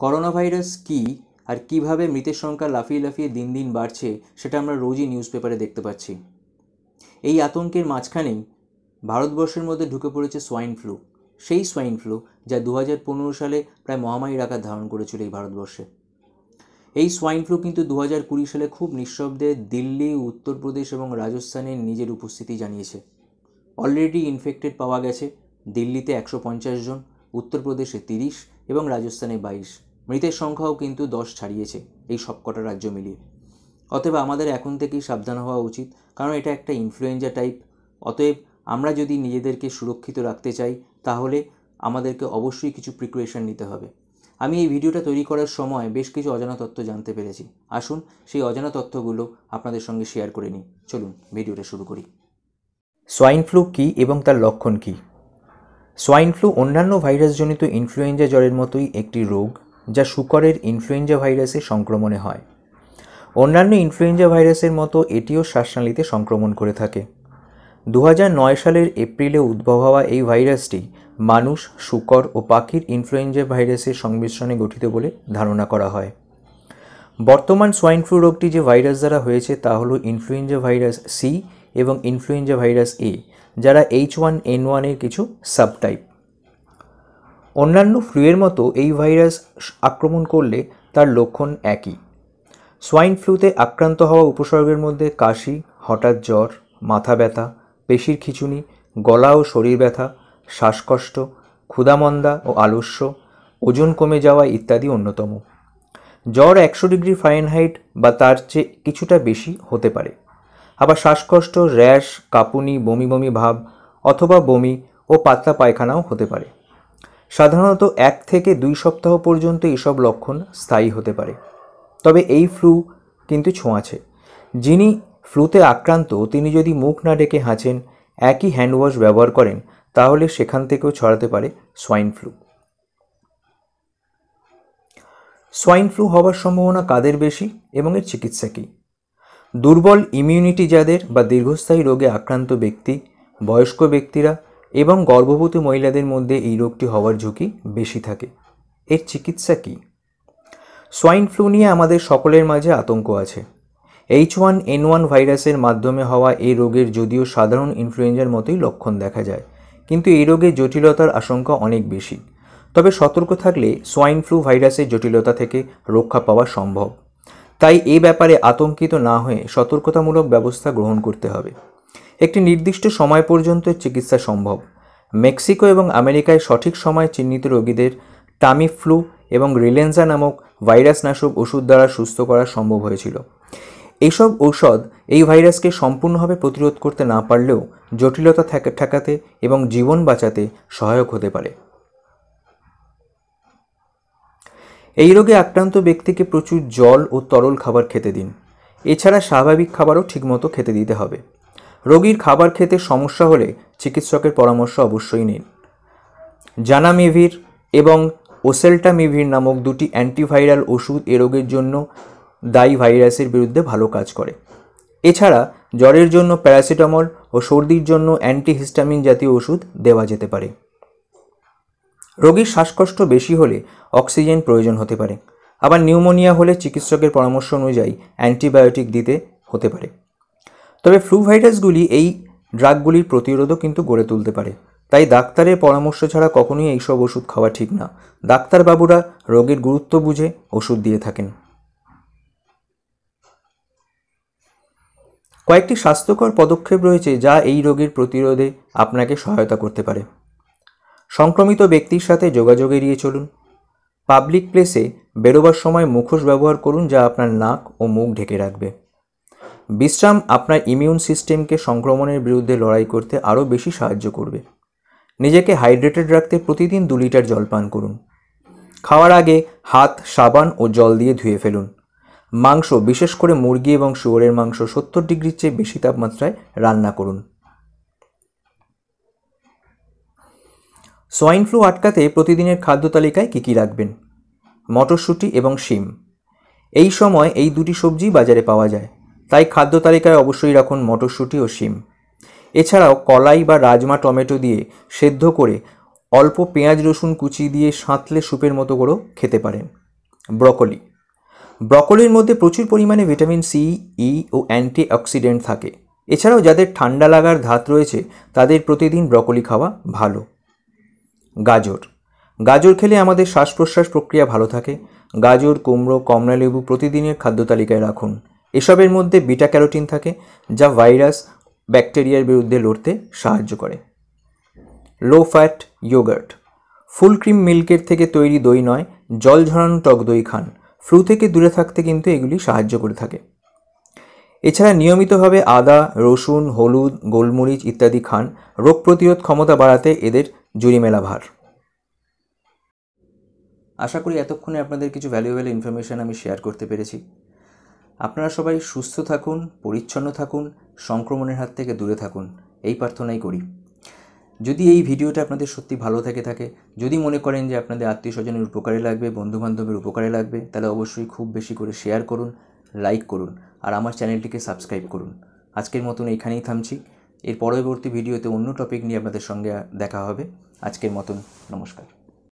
Corona virus কী আর কীভাবে মৃতের সংখ্যা লাফিয়ে লাফিয়ে দিন দিন বাড়ছে, সেটা আমরা রোজই নিউজ পেপারে দেখতে পাচ্ছি। এই আতঙ্কের মাঝখানেই ভারতবর্ষের মধ্যে ঢুকে পড়েছে সোয়াইন ফ্লু সেই সোয়াইন ফ্লু যা দু হাজার পনেরো সালে প্রায় মহামারীর আকার ধারণ করেছিল এই ভারতবর্ষে। এই সোয়াইন ফ্লু কিন্তু দু কুড়ি সালে খুব নিঃশব্দে দিল্লি, উত্তরপ্রদেশ এবং রাজস্থানে নিজের উপস্থিতি জানিয়েছে। অলরেডি ইনফেক্টেড পাওয়া গেছে, দিল্লিতে একশো পঞ্চাশ জন, উত্তরপ্রদেশে তিরিশ এবং রাজস্থানে বাইশ। মৃতের সংখ্যাও কিন্তু দশ ছাড়িয়েছে এই সবকটা রাজ্য মিলিয়ে। অতএব আমাদের এখন থেকেই সাবধান হওয়া উচিত, কারণ এটা একটা ইনফ্লুয়েঞ্জা টাইপ অতএব আমরা যদি নিজেদেরকে সুরক্ষিত রাখতে চাই, তাহলে আমাদেরকে অবশ্যই কিছু প্রিপারেশন নিতে হবে। আমি এই ভিডিওটা তৈরি করার সময় বেশ কিছু অজানা তথ্য জানতে পেরেছি। আসুন, সেই অজানা তথ্যগুলো আপনাদের সঙ্গে শেয়ার করে নিই। চলুন, ভিডিওটা শুরু করি। সোয়াইন ফ্লু কী এবং তার লক্ষণ কী? সোয়াইন ফ্লু অন্যান্য ভাইরাসজনিত ইনফ্লুয়েঞ্জা জ্বরের মতোই একটি রোগ। যা শুকরের ইনফ্লুয়েঞ্জা ভাইরাসে সংক্রমণে হয়। অন্যান্য ইনফ্লুয়েঞ্জা ভাইরাসের মতো এটিও শ্বাসনালীতে সংক্রমণ করে থাকে। দু সালের এপ্রিলে উদ্ভব হওয়া এই ভাইরাসটি মানুষ, শুকর ও পাখির ইনফ্লুয়েঞ্জা ভাইরাসের সংমিশ্রণে গঠিত বলে ধারণা করা হয়। বর্তমান সোয়াইন ফ্লু রোগটি যে ভাইরাস দ্বারা হয়েছে তা হলো ইনফ্লুয়েঞ্জা ভাইরাস সি এবং ইনফ্লুয়েঞ্জা ভাইরাস এ যারা এইচ ওয়ান এন ওয়ানের কিছু সাবটাইপ অন্যান্য ফ্লুয়ের মতো এই ভাইরাস আক্রমণ করলে তার লক্ষণ একই। সোয়াইন ফ্লুতে আক্রান্ত হওয়া উপসর্গের মধ্যে কাশি, হঠাৎ জ্বর, মাথা ব্যথা, পেশির খিচুনি, গলা ও শরীর ব্যথা, শ্বাসকষ্ট, ক্ষুধামন্দা ও আলস্য, ওজন কমে যাওয়া ইত্যাদি অন্যতম। জ্বর একশো ডিগ্রি ফারেনহাইট বা তার চেয়ে কিছুটা বেশি হতে পারে। আবার শ্বাসকষ্ট, র্যাশ, কাঁপুনি, বমি বমি ভাব অথবা বমি ও পাতলা পায়খানাও হতে পারে। সাধারণত এক থেকে দুই সপ্তাহ পর্যন্ত এসব লক্ষণ স্থায়ী হতে পারে। তবে এই ফ্লু কিন্তু ছোঁয়াছে যিনি ফ্লুতে আক্রান্ত, তিনি যদি মুখ না ডেকে হাঁচেন, একই হ্যান্ডওয়াশ ব্যবহার করেন, তাহলে সেখান থেকেও ছড়াতে পারে সোয়াইন ফ্লু। সোয়াইন ফ্লু হওয়ার সম্ভাবনা কাদের বেশি এবং এর চিকিৎসা কী? দুর্বল ইমিউনিটি যাদের বা দীর্ঘস্থায়ী রোগে আক্রান্ত ব্যক্তি, বয়স্ক ব্যক্তিরা এবং গর্ভবতী মহিলাদের মধ্যে এই রোগটি হওয়ার ঝুঁকি বেশি থাকে। এর চিকিৎসা কী? সোয়াইন ফ্লু নিয়ে আমাদের সকলের মাঝে আতঙ্ক আছে। এইচ ওয়ান এন ওয়ান ভাইরাসের মাধ্যমে হওয়া এই রোগের যদিও সাধারণ ইনফ্লুয়েঞ্জার মতোই লক্ষণ দেখা যায়, কিন্তু এই রোগের জটিলতার আশঙ্কা অনেক বেশি। তবে সতর্ক থাকলে সোয়াইন ফ্লু ভাইরাসের জটিলতা থেকে রক্ষা পাওয়া সম্ভব। তাই এ ব্যাপারে আতঙ্কিত না হয়ে সতর্কতামূলক ব্যবস্থা গ্রহণ করতে হবে। একটি নির্দিষ্ট সময় পর্যন্ত চিকিৎসা সম্ভব। মেক্সিকো এবং আমেরিকায় সঠিক সময় চিহ্নিত রোগীদের টামি ফ্লু এবং রিলেন্সা নামক ভাইরাসনাশক ওষুধ দ্বারা সুস্থ করা সম্ভব হয়েছিল। এইসব ঔষধ এই ভাইরাসকে সম্পূর্ণভাবে প্রতিরোধ করতে না পারলেও জটিলতা ঠেকাতে এবং জীবন বাঁচাতে সহায়ক হতে পারে। এই রোগে আক্রান্ত ব্যক্তিকে প্রচুর জল ও তরল খাবার খেতে দিন। এছাড়া স্বাভাবিক খাবারও ঠিকমতো খেতে দিতে হবে। রোগীর খাবার খেতে সমস্যা হলে চিকিৎসকের পরামর্শ অবশ্যই নিন। জানামেভির এবং ওসেলটামিভির নামক দুটি অ্যান্টিভাইরাল ওষুধ এ রোগের জন্য দায়ী ভাইরাসের বিরুদ্ধে ভালো কাজ করে। এছাড়া জ্বরের জন্য প্যারাসিটামল ও সর্দির জন্য অ্যান্টিহিস্টামিন জাতীয় ওষুধ দেওয়া যেতে পারে। রোগীর শ্বাসকষ্ট বেশি হলে অক্সিজেন প্রয়োজন হতে পারে। আবার নিউমোনিয়া হলে চিকিৎসকের পরামর্শ অনুযায়ী অ্যান্টিবায়োটিক দিতে হতে পারে। তবে ফ্লু ভাইরাসগুলি এই ড্রাগগুলির প্রতিরোধও কিন্তু গড়ে তুলতে পারে। তাই ডাক্তারের পরামর্শ ছাড়া কখনোই এইসব ওষুধ খাওয়া ঠিক না। ডাক্তারবাবুরা রোগের গুরুত্ব বুঝে ওষুধ দিয়ে থাকেন। কয়েকটি স্বাস্থ্যকর পদক্ষেপ রয়েছে যা এই রোগের প্রতিরোধে আপনাকে সহায়তা করতে পারে। সংক্রমিত ব্যক্তির সাথে যোগাযোগ এড়িয়ে চলুন। পাবলিক প্লেসে বেরোবার সময় মুখোশ ব্যবহার করুন যা আপনার নাক ও মুখ ঢেকে রাখবে। বিশ্রাম আপনার ইমিউন সিস্টেমকে সংক্রমণের বিরুদ্ধে লড়াই করতে আরও বেশি সাহায্য করবে। নিজেকে হাইড্রেটেড রাখতে প্রতিদিন দু লিটার জল পান করুন। খাওয়ার আগে হাত, সাবান ও জল দিয়ে ধুয়ে ফেলুন। মাংস, বিশেষ করে মুরগি এবং শুয়োরের মাংস সত্তর ডিগ্রির চেয়ে বেশি তাপমাত্রায় রান্না করুন। সোয়াইন ফ্লু আটকাতে প্রতিদিনের খাদ্য তালিকায় কী কী রাখবেন? মটরশুঁটি এবং শিম। এই সময় এই দুটি সবজি বাজারে পাওয়া যায়। তাই খাদ্য তালিকায় অবশ্যই রাখুন মটরশুঁটি ও শিম। এছাড়াও কলাই বা রাজমা টমেটো দিয়ে সেদ্ধ করে অল্প পেঁয়াজ রসুন কুচি দিয়ে সাঁতলে স্যুপের মতো করেও খেতে পারেন। ব্রকলি। ব্রকলির মধ্যে প্রচুর পরিমাণে ভিটামিন সি, ই ও অ্যান্টিঅক্সিডেন্ট থাকে। এছাড়াও যাদের ঠান্ডা লাগার ধাত রয়েছে, তাদের প্রতিদিন ব্রকলি খাওয়া ভালো। গাজর। গাজর খেলে আমাদের শ্বাস প্রশ্বাস প্রক্রিয়া ভালো থাকে। গাজর, কুমড়ো, কমলালেবু প্রতিদিনের খাদ্য তালিকায় রাখুন। এসবের মধ্যে বিটা ক্যারোটিন থাকে, যা ভাইরাস ব্যাকটেরিয়ার বিরুদ্ধে লড়তে সাহায্য করে। Low fat yogurt. Full cream মিল্কের থেকে তৈরি দই নয়, জল ঝরানো টক দই খান। ফ্লু থেকে দূরে থাকতে কিন্তু এগুলি সাহায্য করে থাকে। এছাড়া নিয়মিতভাবে আদা, রসুন, হলুদ, গোলমরিচ ইত্যাদি খান। রোগ প্রতিরোধ ক্ষমতা বাড়াতে এদের জুড়ি মেলা ভার। আশা করি এতক্ষণে আপনাদের কিছু ভ্যালুয়েবল ইনফরমেশান আমি শেয়ার করতে পেরেছি। আপনারা সবাই সুস্থ থাকুন, পরিচ্ছন্ন থাকুন, সংক্রমণের হাত থেকে দূরে থাকুন। এই প্রার্থনাই করি। যদি এই ভিডিওটা আপনাদের সত্যি ভালো থেকে থাকে, যদি মনে করেন যে আপনাদের আত্মীয় স্বজনের উপকারে লাগবে, বন্ধুবান্ধবের উপকারে লাগবে, তাহলে অবশ্যই খুব বেশি করে শেয়ার করুন লাইক করুন, আর আমার চ্যানেলটিকে সাবস্ক্রাইব করুন। আজকের মতন এইখানেই থামছি। এর পরবর্তী ভিডিওতে অন্য টপিক নিয়ে আপনাদের সঙ্গে দেখা হবে। আজকের মতন নমস্কার।